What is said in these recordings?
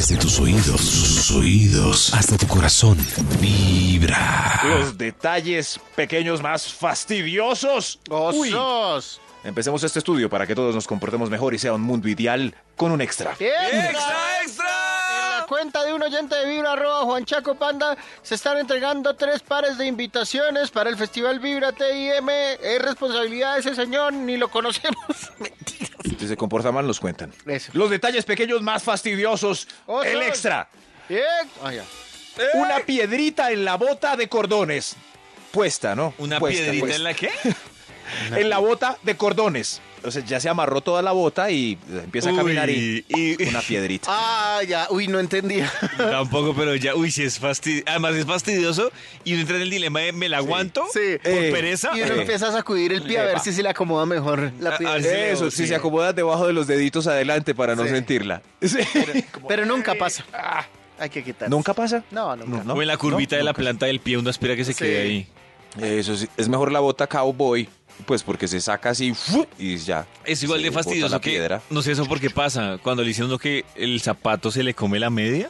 Desde tus oídos, sus oídos, hasta tu corazón. Vibra. Los detalles pequeños más fastidiosos. Uy. ¡Osos! Empecemos este estudio para que todos nos comportemos mejor y sea un mundo ideal con un extra. ¡Extra, extra! En la cuenta de un oyente de Vibra, arroba Juan Chaco Panda, se están entregando tres pares de invitaciones para el Festival Vibra TIM. Es responsabilidad de ese señor, ni lo conocemos. Mentira. Si se comporta mal, nos cuentan. Eso. Los detalles pequeños más fastidiosos. Osos. El extra. Bien. Ah, ya. Una piedrita en la bota de cordones. Puesta, ¿no? ¿Una Puesta, piedrita puesta. en la qué? En la bota de cordones. O sea, ya se amarró toda la bota y empieza a caminar y, Uy, y- una piedrita. Ah, ya. Uy, no entendía. Tampoco, pero ya, uy, sí es fastidioso. Además es fastidioso y uno entra en el dilema de me la aguanto Sí. por Eh, pereza. Y uno Eh. empieza a sacudir el pie a ver Epa. si se le acomoda mejor la Ah, piedra. ah, sí. Eso, si sí. se acomoda debajo de los deditos adelante para no Sí. sentirla. Sí. Pero nunca pasa. Hay que quitar. ¿Nunca pasa? No, nunca. No. o en la curvita de la planta del pie uno espera que se Sí. quede ahí. Eso sí, es mejor la bota cowboy, pues porque se saca así y ya. Es igual de fastidioso la que, piedra. no sé eso por qué pasa, cuando le dicen uno que el zapato se le come la media,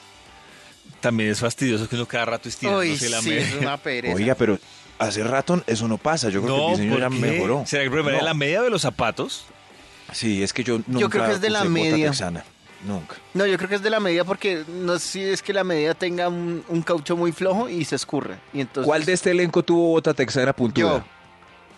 también es fastidioso que uno cada rato Uy, estirándose la sí, media. es una pereza. Oiga, pero hace rato eso no pasa. Yo creo que el diseño ¿por ya qué? mejoró. ¿Será que el problema No. era la media de los zapatos? Sí, es que yo nunca creo que es de la media. texana. Nunca. No, yo creo que es de la medida porque no sé si es que la medida tenga un, un caucho muy flojo y se escurre. Y entonces, ¿Cuál de este elenco tuvo bota texana puntuda? Yo.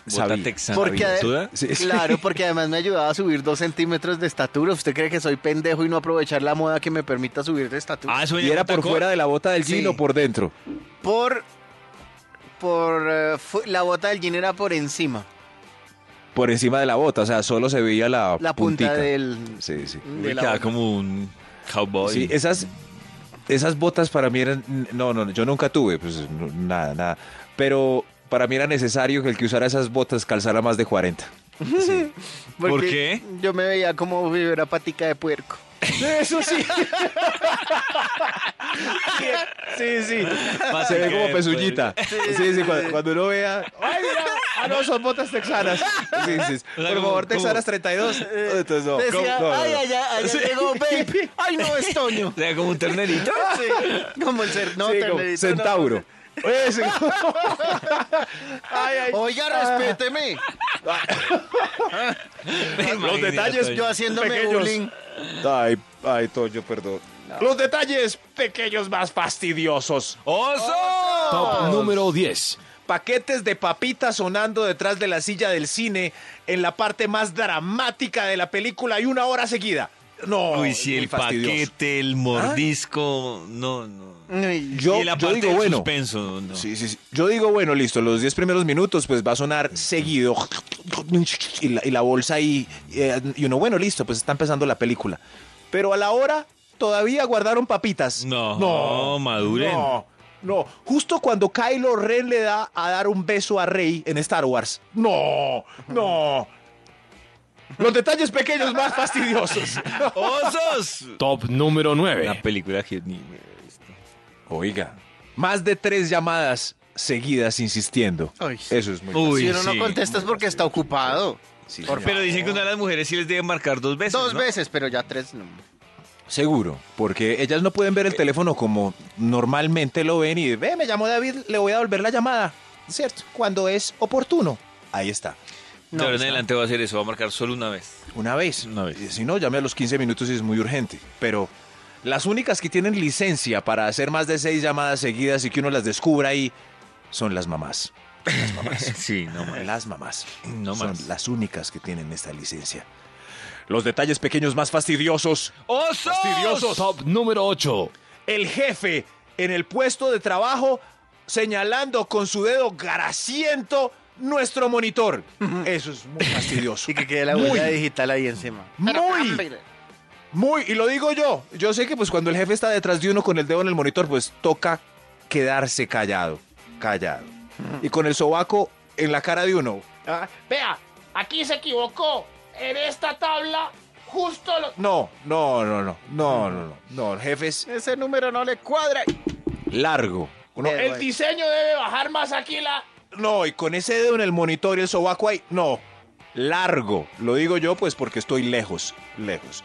Bota Sabía. texana. Porque. Sí. Claro, porque además me ayudaba a subir dos centímetros de estatura. ¿Usted cree que soy pendejo y no aprovechar la moda que me permita subir de estatura? Ah, eso ¿Y era por fuera de la bota del jean Sí. o por dentro? Por. Por. eh, fu- la bota del jean era por encima. Por encima de la bota, o sea, solo se veía la, La punta puntica. del. Sí, sí. De la como un cowboy. Sí, esas, esas botas para mí eran... No, no, yo nunca tuve, pues no, nada, nada. Pero para mí era necesario que el que usara esas botas calzara más de 40. Sí. ¿Por porque qué? Yo me veía como una patica de puerco. Eso sí. sí, sí. Patica Se ve como de pezuñita. Sí, sí, cuando, cuando uno vea... ¡Ay, mira! Ah, no, son botas texanas. Sí, sí. Por como- favor, texanas como- 32. Entonces, no. Decía, no, no, no. ay, allá, allá Sí. llegó Babe. Ay, no, es Toño. O sea, como un ternerito. Sí, como el ser, no, ternerito, centauro. Ay, ay. Oiga, respéteme. Los detalles Yo haciéndome pequeños. bullying. Ay, ay, Toño, perdón. Los detalles pequeños más fastidiosos. ¡Oso! Top número 10. Paquetes de papitas sonando detrás de la silla del cine en la parte más dramática de la película y una hora seguida. No, Uy, muy el fastidioso. paquete, el mordisco. No, no. Ay, Yo, y la yo parte digo del bueno. suspenso. No. Sí, sí, sí. Yo digo, bueno, listo, los 10 primeros minutos pues va a sonar seguido y la, y la bolsa ahí eh, y uno, bueno, listo, pues está empezando la película. Pero a la hora todavía guardaron papitas. No, maduren. No, no. Justo cuando Kylo Ren le da a dar un beso a Rey en Star Wars. No, no. Los detalles pequeños más fastidiosos. ¡Osos! Top número 9. Una película que ni me he visto. Oiga, más de tres llamadas seguidas insistiendo. Ay, sí. Eso es muy Uy, si uno sí. no contesta es porque está ocupado. Sí, Por. Pero dicen que una de las mujeres sí les debe marcar dos veces. Dos ¿no? veces, pero ya tres no. Seguro, porque ellas no pueden ver el teléfono como normalmente lo ven y ve, me llamó David, le voy a devolver la llamada, ¿cierto? Cuando es oportuno. Ahí está. De ahora en adelante va a hacer eso, va a marcar solo una vez. Una vez. Una vez. Y Si no, llame a los 15 minutos y es muy urgente. Pero las únicas que tienen licencia para hacer más de seis llamadas seguidas y que uno las descubra ahí son las mamás. Las mamás. Sí, no más. las mamás. No son más. las únicas que tienen esta licencia. Los detalles pequeños más fastidiosos. ¡Osos! Fastidiosos. Top número 8. el jefe en el puesto de trabajo señalando con su dedo grasiento nuestro monitor. Eso es muy fastidioso. Y que quede la Muy, huella digital ahí encima. Muy. Muy, y lo digo yo. Yo sé que pues cuando el jefe está detrás de uno con el dedo en el monitor, pues toca quedarse callado, callado. Y con el sobaco en la cara de uno. Ah, vea, aquí se equivocó. En esta tabla, justo lo... No, no, no, no, no, no, no, no, jefes, Ese número no le cuadra. largo. Uno- El diseño debe bajar más aquí la... No, y con ese dedo en el monitor y el sobaco ahí, no. Largo. Lo digo yo pues porque estoy lejos, lejos.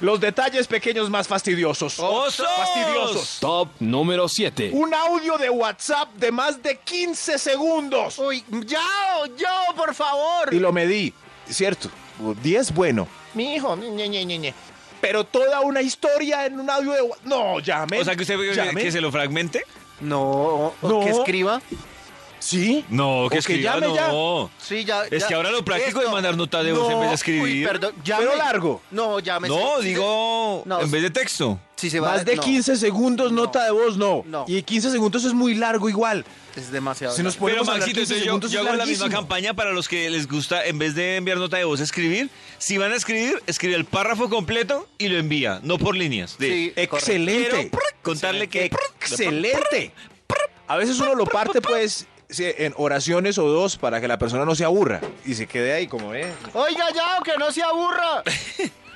Los detalles pequeños más fastidiosos. ¡Osos! Fastidiosos. Top número 7. Un audio de WhatsApp de más de 15 segundos. Uy, Yao, Yao, por favor. Y lo medí, cierto. 10 bueno. Mi hijo, ñe, ñe, ñe, ñe. Pero toda una historia en un audio de WhatsApp. No, llame. O sea, que usted llame. que se lo fragmente. No, No. que escriba. ¿Sí? No, que que escriba, llame ya. no. Sí, ya. Es ya. que ahora lo práctico Esto- es mandar nota de voz en vez de escribir. Uy, perdón, llame. Pero largo. No, llame. No, digo, No. en vez de texto. Si se va Más de no, 15 segundos nota de voz, no. No. Y 15 segundos es muy largo igual. Es demasiado. Si nos largo. Pero Maxito, 15 entonces yo, yo es hago la misma campaña para los que les gusta, en vez de enviar nota de voz, escribir. Si van a escribir, escribe el párrafo completo y lo envía, no por líneas. De, Sí, Excelente. Quiero contarle que... Excelente. A veces uno lo parte, pues, en oraciones o dos para que la persona no se aburra y se quede ahí como, eh. Oiga, Yao, que no se aburra.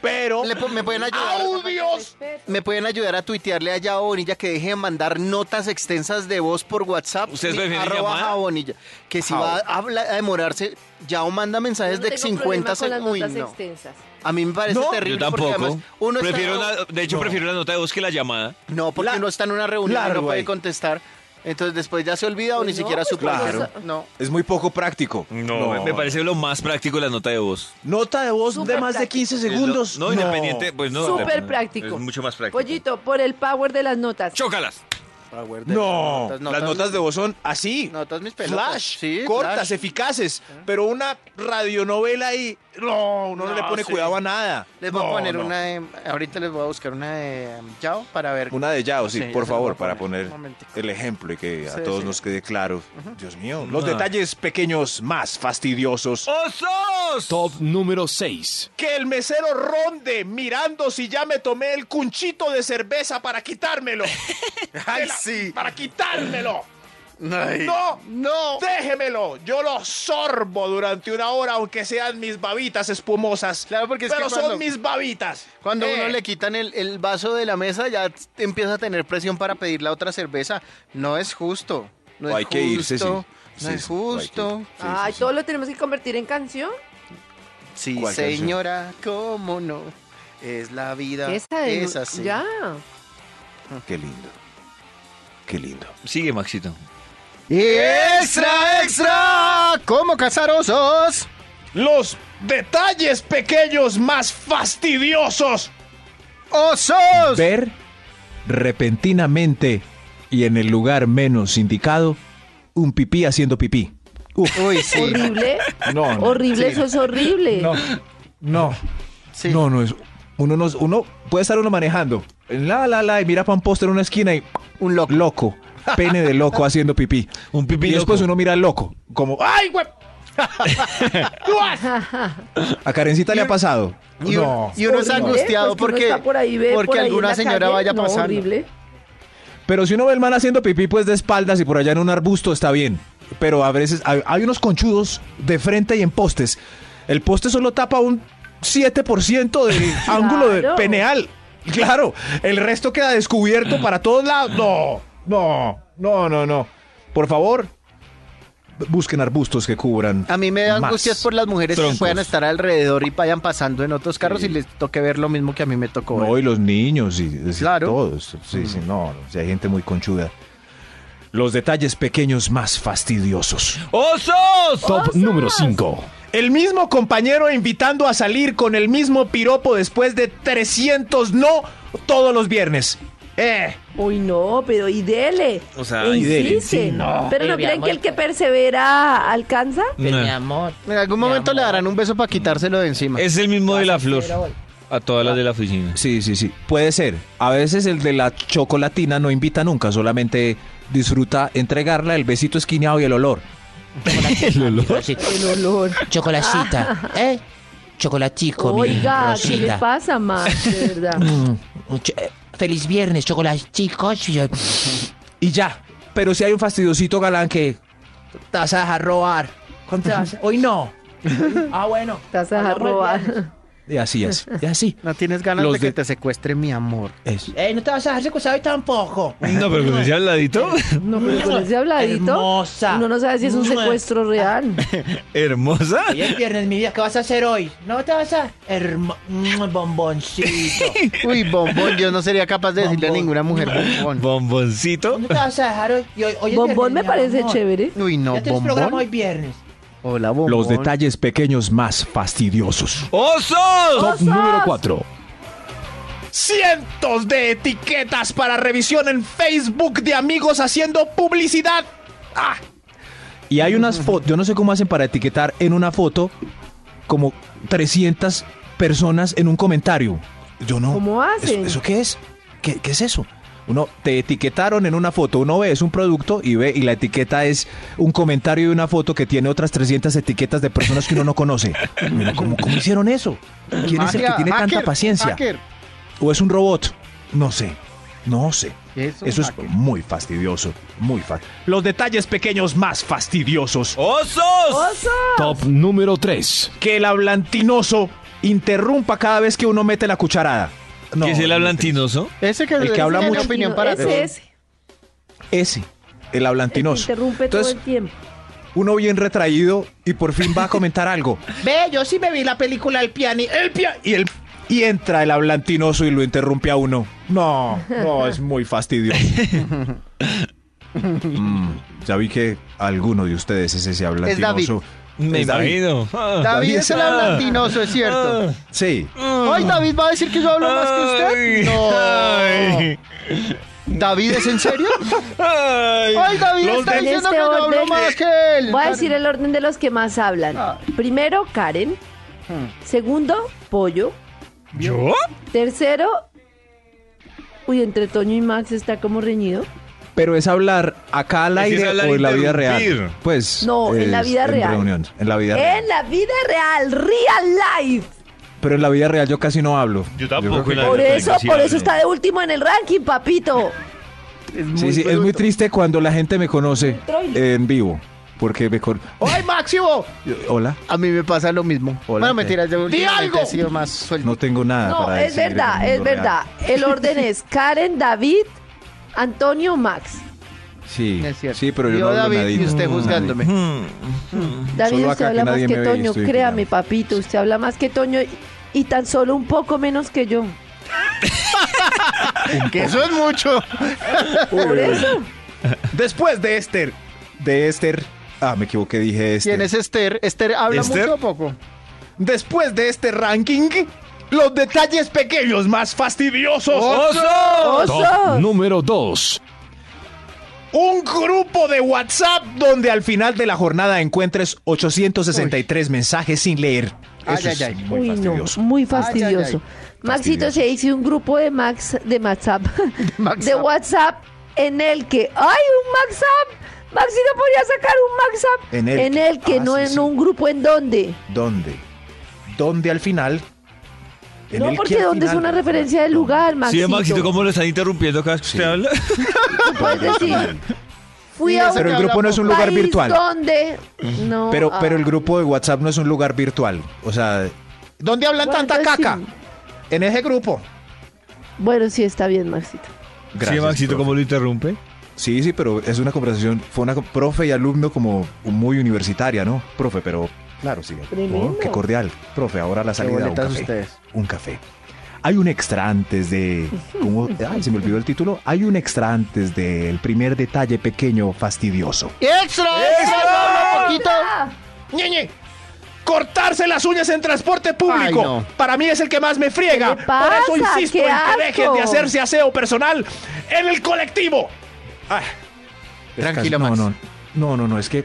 Pero. Le po- me pueden ayudar. ¡Audios! Me pueden ayudar a tuitearle a Yao Bonilla que deje de mandar notas extensas de voz por WhatsApp. ¿Ustedes prefieren arroba? Jao Bonilla. Que si va a, habla- a demorarse, Yao manda mensajes de tengo 50 problema con las segundos. Uy, no. extensas. A mí me parece No, terrible. Yo porque tampoco. además uno está- Prefiero una- de hecho, prefiero la nota de voz que la llamada. No, porque La- uno está en una reunión y largo no puede ahí. contestar. Entonces después ya se olvida o Pues ni no, siquiera pues su claro. No. Es muy poco práctico. No, me parece lo más práctico la nota de voz. Nota de voz de más de práctico. 15 segundos. No, independiente, pues no. Súper práctico. Es mucho más práctico. Pollito, por el power de las notas. Chócalas. No, Notas, las notas- de voz son así. Notas mis pelotas. Flash, Sí, cortas, flash. eficaces. Pero una radionovela ahí, no, uno no, No, le pone sí. cuidado a nada. Les voy No, a poner no. una de, ahorita les voy a buscar una de Yao para ver. Una de Yao, sí, Sí, por favor, para poner. el ejemplo y que a Sí, todos sí. nos quede claro. Dios mío, los detalles pequeños más fastidiosos. ¡Osos! Top número 6. Que el mesero ronde mirando si ya me tomé el cunchito de cerveza para quitármelo. Ay, Para quitármelo. Ay. No, No. déjemelo. Yo lo sorbo durante una hora, aunque sean mis babitas espumosas. Claro, porque es Pero que cuando- son mis babitas. Cuando Eh, uno le quitan el, el vaso de la mesa, ya empieza a tener presión para pedir la otra cerveza. No es justo. No es Hay que irse, sí. justo, Sí, No es que justo. Sí, Ay, sí, sí. todo lo tenemos que convertir en canción. Sí, señora, cómo no. Es la vida. Esta de es así. Ya. Qué lindo. Qué lindo. Sigue, Maxito. ¡Extra, extra! ¿Cómo cazar osos? Los detalles pequeños más fastidiosos. ¡Osos! Ver repentinamente y en el lugar menos indicado un pipí haciendo pipí. Uf, Uy, sí. Horrible. no, no. Horrible, Sí. eso es horrible. No, no, Sí. no, no es. Uno, no, uno puede estar uno manejando, la, la, la, y mira para un póster en una esquina y Un loco. loco, pene de loco haciendo pipí. Un pipí Y después loco. uno mira al loco, como, ¡ay, güey! A Karencita le ha pasado. Y, No. y uno angustiado pues que uno porque, está por ahí, ve porque por alguna señora calle. vaya No, pasando. horrible. Pero si uno ve el man haciendo pipí, pues de espaldas y por allá en un arbusto está bien. Pero a veces hay, hay unos conchudos de frente y en postes. El poste solo tapa un 7% del ángulo de Claro. peneal. Claro, el resto queda descubierto para todos lados. No, no, no, no, no. Por favor, busquen arbustos que cubran. A mí me da más. angustias por las mujeres troncos. que puedan estar alrededor y vayan pasando en otros carros y les toque ver lo mismo que a mí me tocó ver. No, y los niños y Claro. todos. Sí, sí, no, no, sí, hay gente muy conchuda. Los detalles pequeños más fastidiosos. ¡Osos! Top número 5. El mismo compañero invitando a salir con el mismo piropo después de 300 no todos los viernes. Eh, Uy, no, pero y dele. O sea, E y dele, insiste. sí, no. Pero no creen amor. que el que persevera alcanza. Pero, No. mi amor. En algún momento le darán un beso para quitárselo de encima. Es el mismo de la flor. A todas las de la oficina. sí, sí, sí. Puede ser. A veces el de la chocolatina no invita nunca, solamente disfruta entregarla, el besito esquineado y el olor. El olor. El olor. Chocolacita, ¿eh? Chocolatico, mi Oiga, ¿qué le Rosita. pasa, Max? De verdad. Mm, eh, feliz viernes, chocolatico. Yo- Y ya. Pero si hay un fastidiosito galán que te vas a dejar robar. ¿Cuánto te vas a- Hoy no. Ah, bueno. Te vas a dejar robar. Y así es. Y así. No tienes ganas Los de que de- te secuestre mi amor. Es. Ey, no te vas a dejar secuestrado hoy tampoco. No, pero con ese habladito. No, pero con ese habladito. Hermosa. Uno no sabe si es un secuestro real. Hermosa. Hoy es viernes, mi vida, ¿qué vas a hacer hoy? No te vas a... Hermo... Mm, bomboncito. Uy, bombón, yo no sería capaz de decirle a Bombón. ninguna mujer bombón. Bomboncito. ¿No te vas a dejar hoy? Bombón me viernes, parece amor. chévere. Uy, no, Ya tienes programa bombón. hoy viernes. Hola, bombón. Los detalles pequeños más fastidiosos. ¡Osos! Top número 4. Cientos de etiquetas para revisión en Facebook de amigos haciendo publicidad. ¡Ah! Y hay unas fotos, yo no sé cómo hacen para etiquetar en una foto como 300 personas en un comentario. Yo no. ¿Cómo ¿Eso, hacen? eso qué es? ¿Qué, qué es eso? Uno te etiquetaron en una foto, uno ve es un producto y ve y la etiqueta es un comentario de una foto que tiene otras 300 etiquetas de personas que uno no conoce. Uno, ¿Cómo, cómo hicieron eso? ¿Quién es el que tiene tanta paciencia? hacker. ¿O es un robot? No sé. No sé. Eso, Eso es hacker. muy fastidioso. Muy fácil. Los detalles pequeños más fastidiosos. ¡Osos! ¡Oso! Top número 3. Que el hablantinoso interrumpa cada vez que uno mete la cucharada. No, ¿Qué es el no, hablantinoso? Ese que, El que habla mucho. opinión para ese, ese. Ese. El El que hablantinoso. interrumpe Entonces, todo el tiempo. uno bien retraído y por fin va a comentar algo. Ve, yo sí me vi la película El Piani. El Piani. Y, el, y entra el hablantinoso y lo interrumpe a uno. No, no, es muy fastidioso. Mm, ya vi que alguno de ustedes es ese hablantinoso. Me Es David. imagino. Ah. David es el Ah. hablantinoso, es cierto. Sí. Ay, David va a decir que yo hablo más que usted. No. Ay. ¿David es en serio? Ay. Ay, David Los está de- diciendo este que yo hablo orden, más que él. Voy a decir el orden de los que más hablan. Ah. Primero, Karen. Segundo, Pollo. ¿Yo? Tercero, uy, entre Toño y Max está como reñido. Pero es hablar acá al Es es aire hablar o en la vida real. Pues. No, en la es vida real. reunión, en la vida real. En la vida real, real life. Pero en la vida real yo casi no hablo. Yo tampoco la Por eso, por hablo. eso está de último en el ranking, papito. Sí, sí, es muy triste cuando la gente me conoce en vivo. Porque me con... ¡Ay, Máximo! Yo- Hola, A mí me pasa lo mismo. Hola. Bueno, mentiras, yo ¡Di algo! he sido más suelto. no tengo nada No, para es decir verdad, es real. verdad. El orden es Karen, David, Antonio, Max. Sí, Es cierto. sí, pero yo, Yo, no hablo David, nadie. y usted juzgándome. David, Solo usted acá que habla más que ve Toño, créame, papito, usted habla más que Toño y, y tan solo un poco menos que yo. Que eso es mucho. Por eso. Después de Esther, de Esther, ah, me equivoqué, dije Esther. ¿Quién es Esther? ¿Esther habla ¿Esther? mucho o poco? Después de este ranking, los detalles pequeños más fastidiosos. ¡Oso! número 2. Un grupo de WhatsApp donde al final de la jornada encuentres 863 mensajes sin leer. Ay, Eso ay, es ay. muy Uy, no, fastidioso. muy fastidioso. Ay, Maxito se hizo un grupo de Max, de WhatsApp, de. WhatsApp en el que, ¡ay, un WhatsApp! Maxito podría sacar un WhatsApp En el en que- el que ah, no sí, en sí. un grupo en donde. ¿Dónde? ¿Dónde al final? En No, porque al ¿dónde es una referencia del lugar, Sí, Maxito? Maxito, ¿cómo lo están interrumpiendo cada vez que usted habla? Tú puedes decir, fui a Pero el grupo no es un lugar virtual. donde... No, Pero, ah, pero el grupo de WhatsApp no es un lugar virtual. O sea, ¿dónde hablan bueno, tanta caca? sí. En ese grupo. Bueno, sí, está bien, Maxito. sí, Maxito, profe. ¿cómo lo interrumpe? Sí, sí, pero es una conversación, fue una profe y alumno como muy universitaria, ¿no? Profe, pero claro, sí. Oh, qué cordial. Profe, ahora la salida un café. ustedes. Un café. Hay un extra antes de... ¿cómo? Ay, se me olvidó el título. Hay un extra antes del primer detalle pequeño fastidioso. ¡Extra! ¡Extra! Poquito. ¡Ñeñe! Cortarse las uñas en transporte público. Ay, no. Para mí es el que más me friega. ¿Qué le pasa? Por eso insisto ¡Qué en que dejen de hacerse aseo personal en el colectivo. Ay. Tranquilo, no, Max. no, no, no, no, es que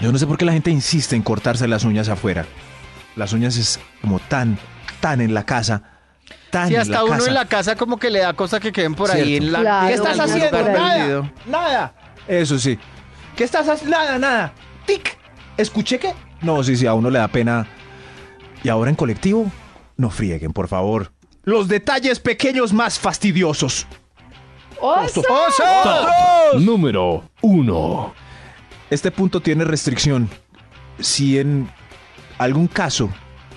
yo no sé por qué la gente insiste en cortarse las uñas afuera. Las uñas es como tan, tan en la casa, tan en hasta la uno casa. en la casa como que le da cosa que queden por ahí en la... Claro, ¿Qué estás haciendo? Nada, nada. Eso sí. ¿Qué estás haciendo? Nada, nada. Tic. ¿Escuché qué? No, sí, sí, a uno le da pena. Y ahora en colectivo, no frieguen, por favor. Los detalles pequeños más fastidiosos. ¡Oso! Top número 1. Este punto tiene restricción. Si en algún caso,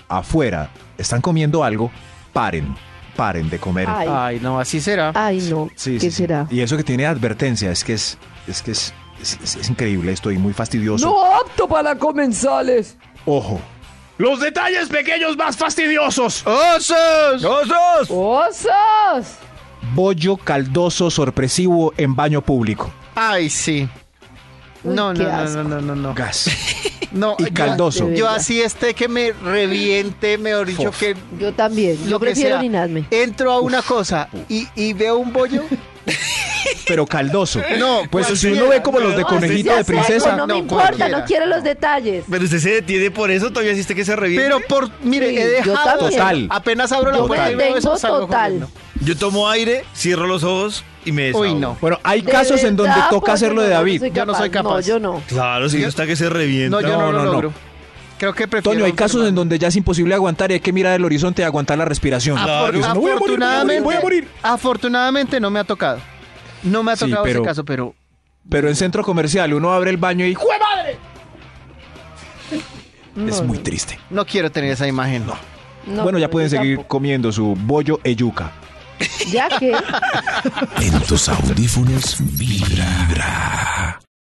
afuera, están comiendo algo, paren, paren de comer. Ay, Ay, no, así será. ay, no. Sí, ¿Qué sí, sí. será? Y eso que tiene advertencia, es que es, es que es, es, es- es increíble, estoy muy fastidioso. No apto para comensales. Ojo. Los detalles pequeños más fastidiosos. ¡Osos! ¡Osos! ¡Osos! Bollo caldoso sorpresivo en baño público. Ay, sí. No, no, no, no, no, no, no. Gas. No, Y caldoso. Yo así esté que me reviente, mejor dicho, Fof. que Yo también. Yo lo que prefiero orinarme. Entro a una cosa y, y veo un bollo. Pero caldoso. No, Pues si uno ve como los de conejito de princesa. No me importa, cualquiera. no quiero los detalles. Pero usted se detiene por eso, todavía existe que se reviente. Pero por, mire, Sí, he dejado. Total. Apenas abro la puerta y veo eso, salgo total. corriendo. Yo tomo aire, cierro los ojos y me desahogo. Uy, no. Bueno, hay casos en donde toca hacerlo de no, David. Yo no soy No, capaz. yo no. Claro, si está que se revienta. No, yo no, No, lo no, no. logro. Creo que prefiero. Toño, hay casos en donde ya es imposible aguantar y hay que mirar el horizonte y aguantar la respiración. Claro. "No, voy a morir, voy a morir, Afortunadamente, voy a morir". afortunadamente no me ha tocado. No me ha Sí, tocado pero- ese caso, pero Pero en centro comercial uno abre el baño y ¡jue madre! Es No, muy no. triste. no quiero tener esa imagen. No, bueno, ya no, pueden seguir tampoco. comiendo su bollo e yuca. Ya que. En tus audífonos vibra.